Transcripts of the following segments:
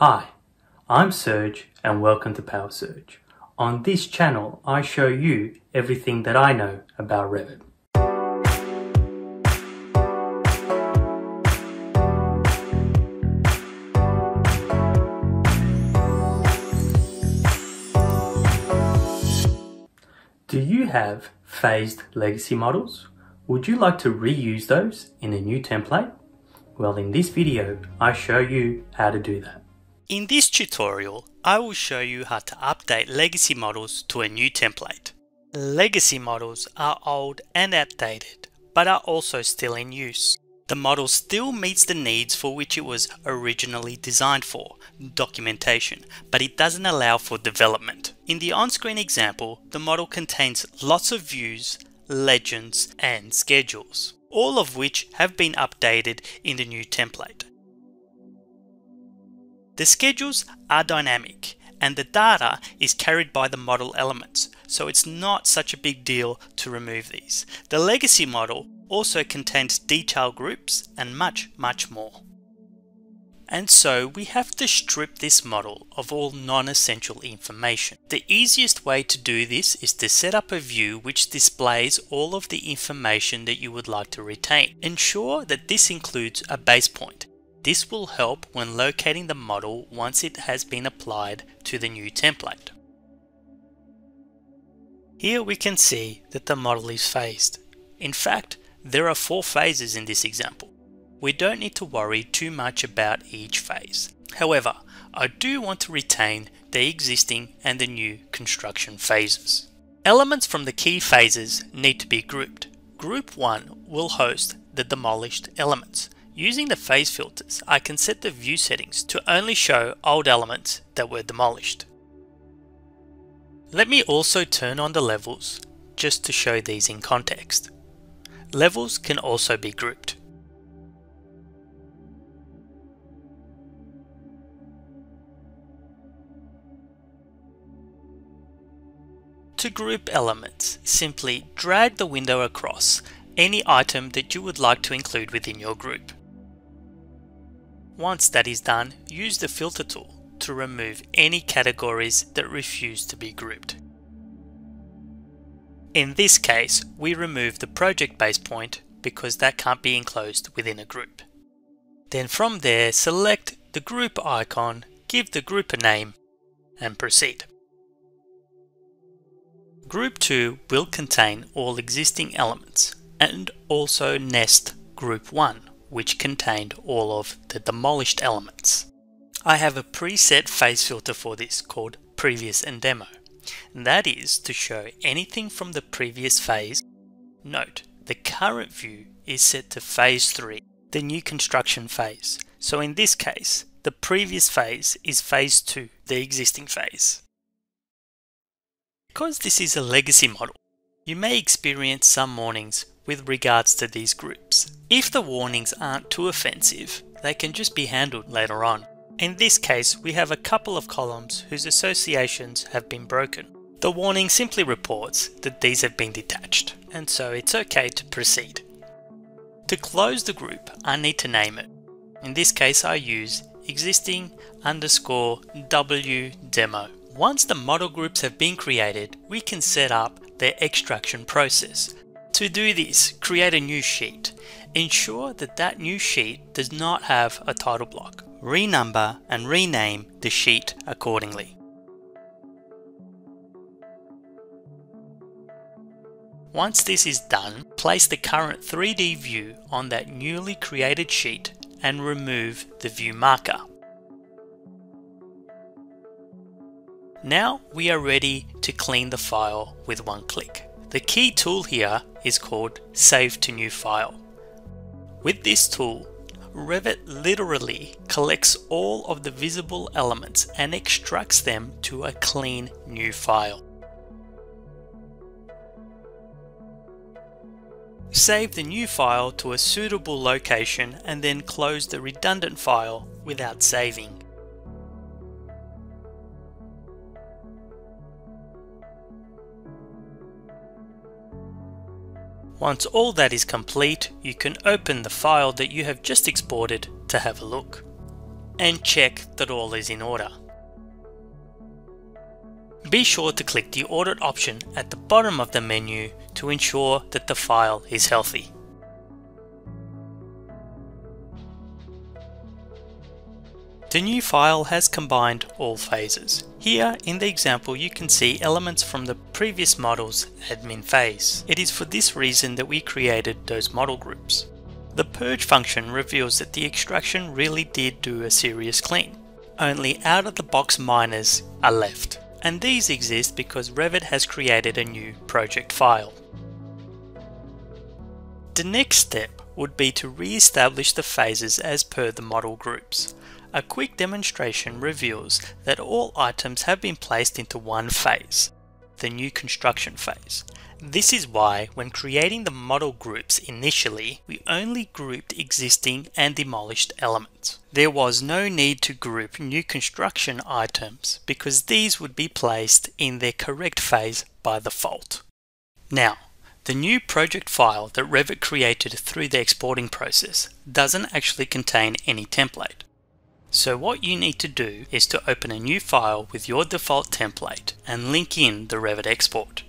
Hi, I'm Serge and welcome to Power Surge. On this channel, I show you everything that I know about Revit. Do you have phased legacy models? Would you like to reuse those in a new template? Well, in this video, I show you how to do that. In this tutorial, I will show you how to update legacy models to a new template. Legacy models are old and outdated, but are also still in use. The model still meets the needs for which it was originally designed for, documentation, but it doesn't allow for development. In the on-screen example, the model contains lots of views, legends, and schedules, all of which have been updated in the new template. The schedules are dynamic and the data is carried by the model elements, so it's not such a big deal to remove these. The legacy model also contains detail groups and much, much more. And so we have to strip this model of all non-essential information. The easiest way to do this is to set up a view which displays all of the information that you would like to retain. Ensure that this includes a base point this will help when locating the model once it has been applied to the new template. Here we can see that the model is phased. In fact, there are four phases in this example. We don't need to worry too much about each phase. However, I do want to retain the existing and the new construction phases. Elements from the key phases need to be grouped. Group 1 will host the demolished elements. Using the phase filters, I can set the view settings to only show old elements that were demolished. Let me also turn on the levels just to show these in context. Levels can also be grouped. To group elements, simply drag the window across any item that you would like to include within your group. Once that is done, use the filter tool to remove any categories that refuse to be grouped. In this case, we remove the project base point because that can't be enclosed within a group. Then from there, select the group icon, give the group a name, and proceed. Group 2 will contain all existing elements and also nest Group 1 which contained all of the demolished elements. I have a preset phase filter for this called Previous and Demo. And that is to show anything from the previous phase. Note, the current view is set to phase 3, the new construction phase. So in this case, the previous phase is phase 2, the existing phase. Because this is a legacy model, you may experience some mornings with regards to these groups. If the warnings aren't too offensive, they can just be handled later on. In this case, we have a couple of columns whose associations have been broken. The warning simply reports that these have been detached, and so it's okay to proceed. To close the group, I need to name it. In this case, I use existing underscore w demo. Once the model groups have been created, we can set up their extraction process. To do this, create a new sheet. Ensure that that new sheet does not have a title block. Renumber and rename the sheet accordingly. Once this is done, place the current 3D view on that newly created sheet and remove the view marker. Now we are ready to clean the file with one click. The key tool here is called Save to New File. With this tool, Revit literally collects all of the visible elements and extracts them to a clean new file. Save the new file to a suitable location and then close the redundant file without saving. Once all that is complete, you can open the file that you have just exported to have a look. and check that all is in order. Be sure to click the audit option at the bottom of the menu to ensure that the file is healthy. The new file has combined all phases. Here in the example you can see elements from the previous model's admin phase. It is for this reason that we created those model groups. The purge function reveals that the extraction really did do a serious clean. Only out of the box miners are left. And these exist because Revit has created a new project file. The next step would be to re-establish the phases as per the model groups. A quick demonstration reveals that all items have been placed into one phase, the new construction phase. This is why when creating the model groups initially, we only grouped existing and demolished elements. There was no need to group new construction items because these would be placed in their correct phase by default. Now, the new project file that Revit created through the exporting process doesn't actually contain any template. So what you need to do is to open a new file with your default template and link in the Revit export.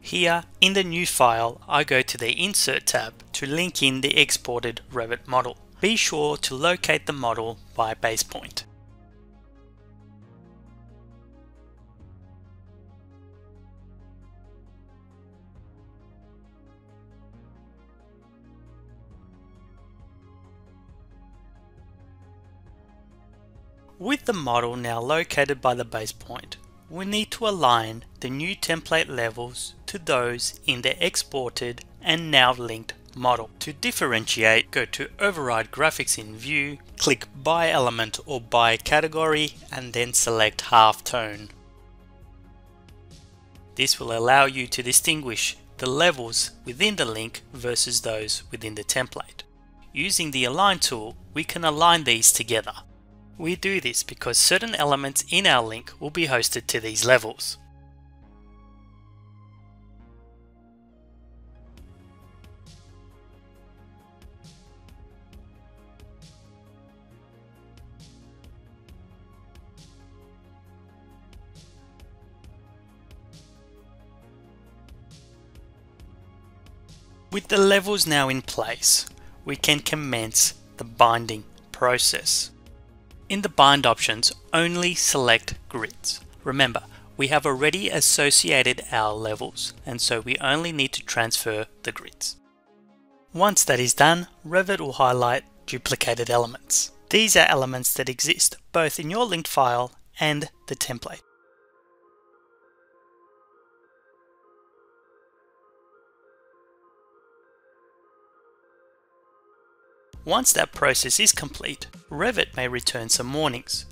Here in the new file, I go to the Insert tab to link in the exported Revit model. Be sure to locate the model by base point. With the model now located by the base point, we need to align the new template levels to those in the exported and now linked model. To differentiate, go to Override Graphics in View, click by element or by category and then select half tone. This will allow you to distinguish the levels within the link versus those within the template. Using the Align tool, we can align these together. We do this because certain elements in our link will be hosted to these levels. With the levels now in place, we can commence the binding process. In the bind options, only select grids. Remember, we have already associated our levels, and so we only need to transfer the grids. Once that is done, Revit will highlight duplicated elements. These are elements that exist both in your linked file and the template. Once that process is complete, Revit may return some warnings.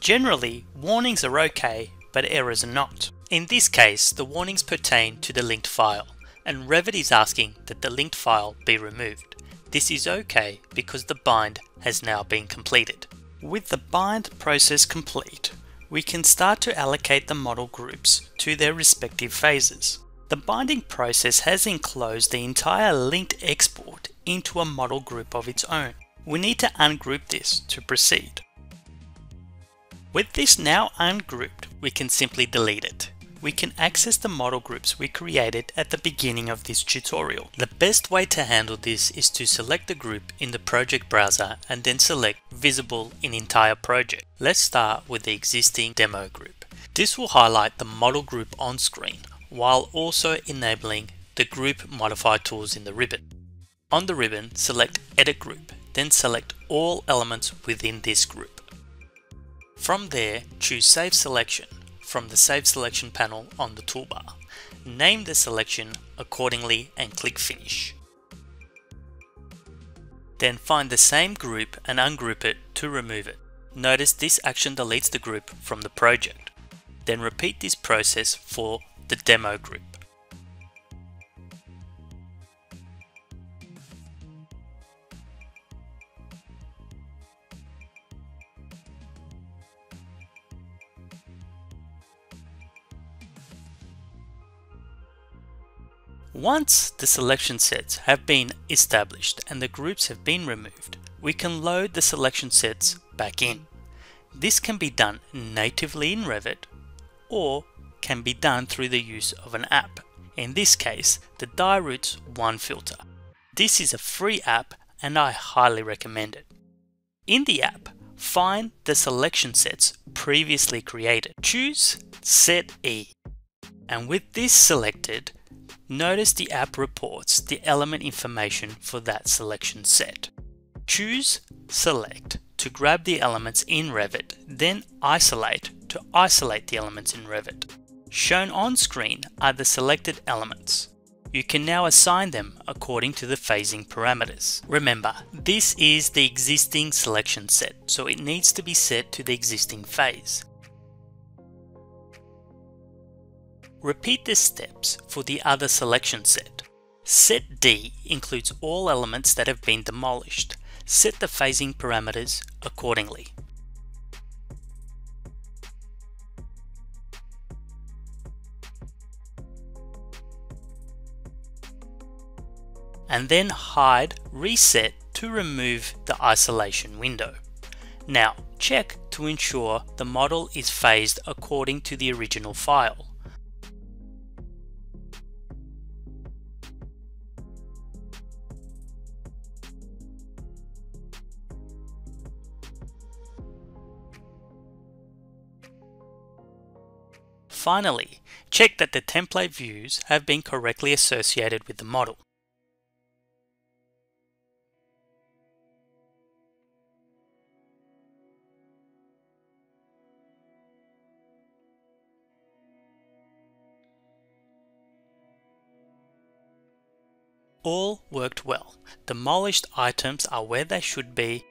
Generally, warnings are okay, but errors are not. In this case, the warnings pertain to the linked file, and Revit is asking that the linked file be removed. This is okay because the bind has now been completed. With the bind process complete, we can start to allocate the model groups to their respective phases. The binding process has enclosed the entire linked export into a model group of its own. We need to ungroup this to proceed. With this now ungrouped, we can simply delete it. We can access the model groups we created at the beginning of this tutorial. The best way to handle this is to select the group in the project browser and then select visible in entire project. Let's start with the existing demo group. This will highlight the model group on screen while also enabling the group modify tools in the ribbon. On the ribbon, select Edit Group, then select all elements within this group. From there, choose Save Selection from the Save Selection panel on the toolbar. Name the selection accordingly and click Finish. Then find the same group and ungroup it to remove it. Notice this action deletes the group from the project. Then repeat this process for the demo group. Once the selection sets have been established and the groups have been removed, we can load the selection sets back in. This can be done natively in Revit or can be done through the use of an app. In this case, the Die-Roots One Filter. This is a free app and I highly recommend it. In the app, find the selection sets previously created. Choose Set E. And with this selected, notice the app reports the element information for that selection set. Choose Select to grab the elements in Revit, then Isolate to isolate the elements in Revit. Shown on screen are the selected elements. You can now assign them according to the phasing parameters. Remember, this is the existing selection set, so it needs to be set to the existing phase. Repeat the steps for the other selection set. Set D includes all elements that have been demolished. Set the phasing parameters accordingly. and then hide reset to remove the isolation window. Now check to ensure the model is phased according to the original file. Finally, check that the template views have been correctly associated with the model. All worked well. Demolished items are where they should be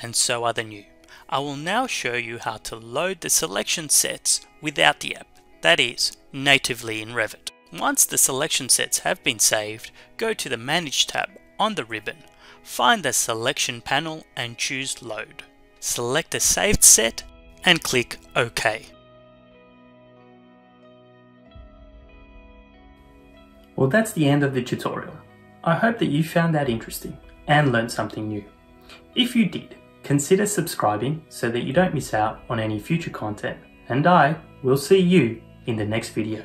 and so are the new. I will now show you how to load the selection sets without the app, that is, natively in Revit. Once the selection sets have been saved, go to the Manage tab on the ribbon, find the selection panel and choose Load. Select a saved set and click OK. Well, that's the end of the tutorial. I hope that you found that interesting and learned something new. If you did, consider subscribing so that you don't miss out on any future content, and I will see you in the next video.